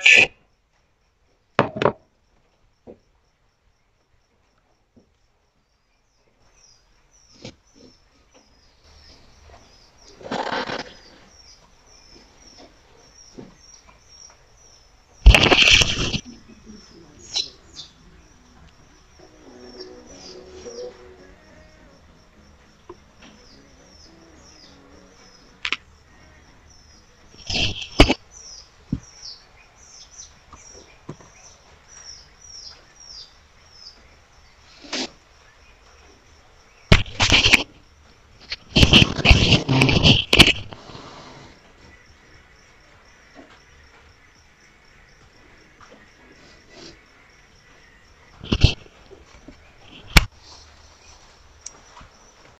Shh.